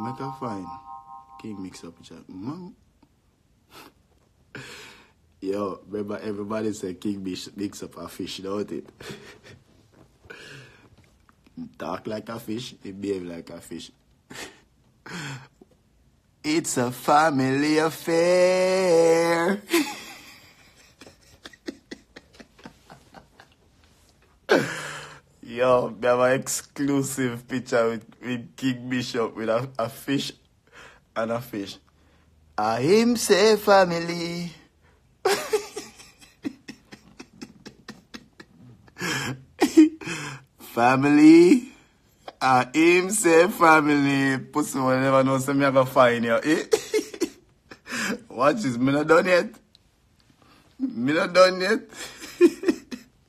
make a fine. King Mixup picture. Man. Mm-hmm. Yo, remember everybody say King mix, mix up a fish, don't it? Talk like a fish, it behave like a fish. it's a family affair. yo, we have an exclusive picture with, with King Bishop with a, a fish and a fish. A him say family. family. A him say family. Pussy will never know so me a go find you. Eh? Watch this, me not done yet. Me not done yet.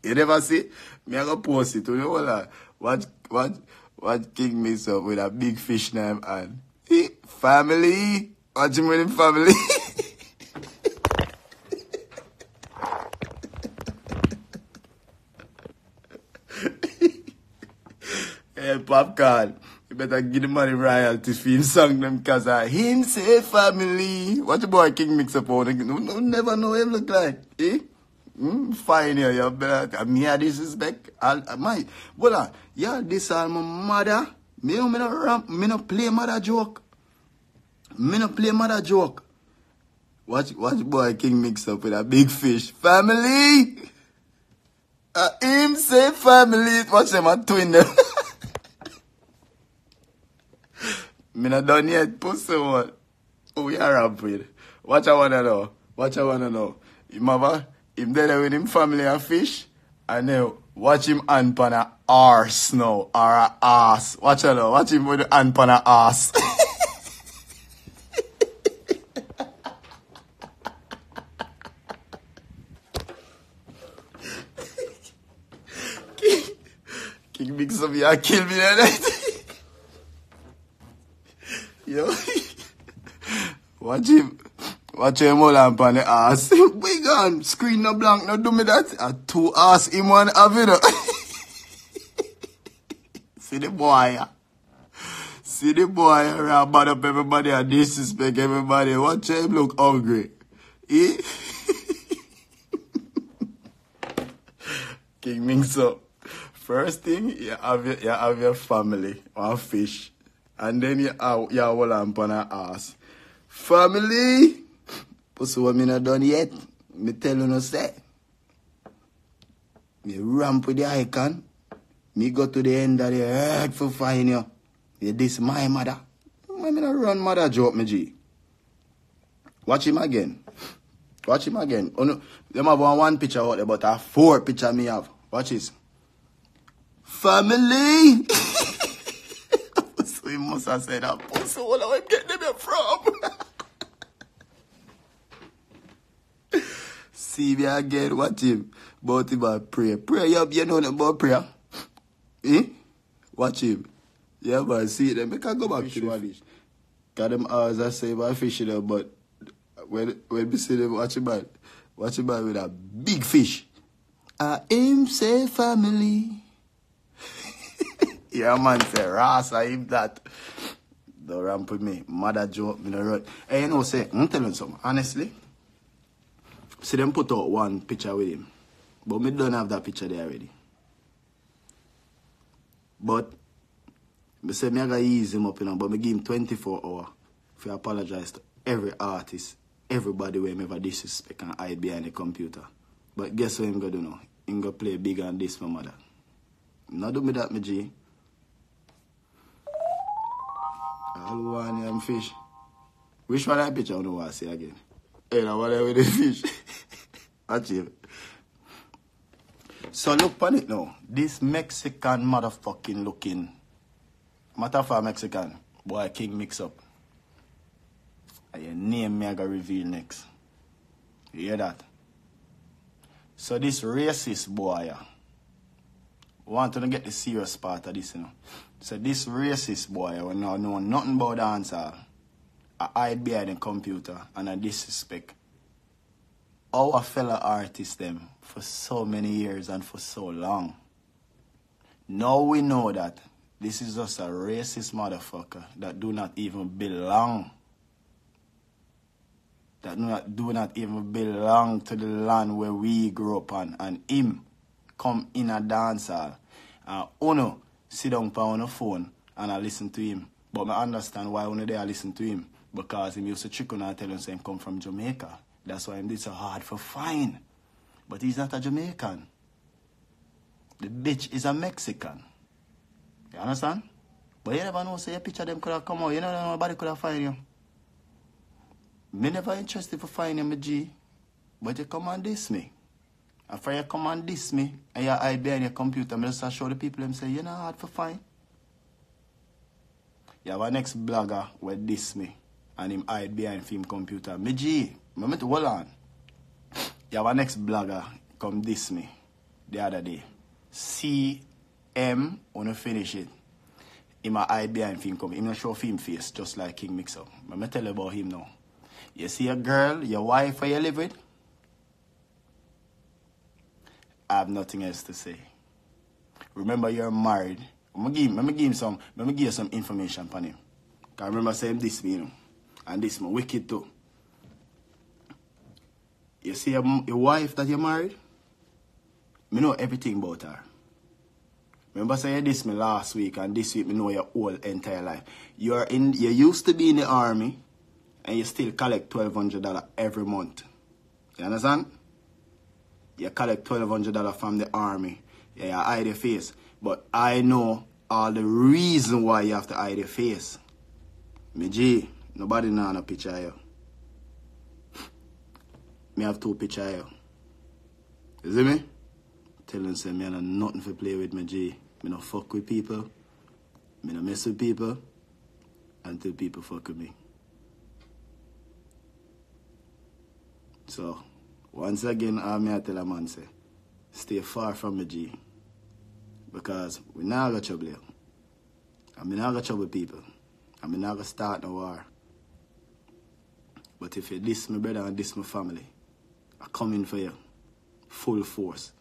E you never see? Me a go post it. You hold what, Watch, watch, watch King mix up with a big fish name and family. Watch him with him family. hey, eh, popcorn. You better give the money royalties for him song them because uh, him say family. what the boy King mix up on. no, never know him look like. Eh? Mm, fine here, you better. Uh, me a disrespect. Uh, my, well, uh, yeah, this all my mother. Me, me no ramp, me no play mother joke. Me no play mother joke. Watch, watch boy King Mixup with a big fish. Family! Uh, him say family. Watch them a twin them. me not done yet, pussy one. Who we are ramp with? Watch I wanna know. Watch I wanna know. Him have a, him there with him family and fish. And then watch him hand pan a arse now. Or a ass. Watch I know. Watch him with the hand pan a ass. King Mixup here, kill me that. Yo. Watch him. Watch him hold on on the ass. We gone. Screen no blank, no do me that. A two ass in one have it. See the boy. See the boy around bad up everybody and disrespect everybody. Watch him look hungry. Eh? King Mixup. First thing, you have your, you have your family, one fish. And then you have you hold on on a ass. Family! Pussy what me not done yet. Me tell you no say. Me ramp with the icon. Me go to the end of the earth for find you. Yeah, this my mother. Why me not run mother joke me G? Watch him again. Watch him again. Oh no, them have one, one picture out there, but a four picture me have. Watch this. Family! so he must have said that. Pussy, what I get them from? See me again, watch him. But him a pray. Pray, you, you know about prayer. Eh? Watch him. Yeah, man, see them. Make I go back to the fish. Got them hours I say my fishing them, but when when we see them watch him man, watch him man with a big fish. I aim say family. yeah, man, say Ras, I him that. Don't ramp with me. Mother joke, me no run. Hey, you know, say, I'm telling you something, honestly. See them put out one picture with him. But me don't have that picture there already. But me say me I gotta ease him up, you know, but me give him 24 hour for apologize to every artist, everybody where me ever disrespect and hide behind the computer. But guess what him gonna do now? Him gonna play big and this my mother. Not do me that, me G. All one am fish. Which one that picture I don't want to see again? Hey, now what with the fish? So look on it now. This Mexican motherfucking looking matter for Mexican boy king Mixup. And your name me I gonna reveal next. You hear that? So this racist boy want to get the serious part of this, you know. So this racist boy will not know nothing about the answer. I hide behind the computer and I disrespect our fellow artists them for so many years and for so long. Now we know that This is just a racist motherfucker that do not even belong. That do not, do not even belong to the land where we grew up on. And him come in a dance hall. And Uno sit down on a phone and I listen to him. But I understand why Uno there listen to him. Because he used to trick on and tell him come from Jamaica. That's why did so hard for fine. But he's not a Jamaican. The bitch is a Mexican. You understand? But you never know, say a picture them could have come out. You know nobody could have find you. Me never interested for finding me G. But you come and diss me. After you come and diss me and you hide behind your computer, me just show the people them say you're not hard for find. You have a next blogger where diss me and him hide behind film computer. Me G, me meant to hold on. You have a next blogger come diss me the other day. CM, wanna finish it. Him a hide behind film come. Him not show film face just like King Mixer. Me tell you about him now. You see a girl, your wife, where you live with? I have nothing else to say. Remember you're married. I'm gonna give him, I'm gonna give him some, I'm gonna give you some information upon him. Cause remember saying this me, you know, and this me wicked too. You see your, wife that you married? Me know everything about her. Remember saying this me last week and this week me know your whole entire life. You're in you used to be in the army and you still collect twelve hundred dollar every month. You understand? You collect twelve hundred dollar from the army. Yeah, you hide your face. But I know all the reason why you have to hide your face. Me G, nobody know no picture of you. Me have two picture of you. See me? Tell them say me nothing to play with me G. Me no fuck with people. Me no mess with people until people fuck with me. So, once again, I may tell a man say, stay far from me, G. Because we not got trouble here. And we not got trouble people. And we not gonna start no war. But if you diss my brother and diss my family, Come in for you. Full force.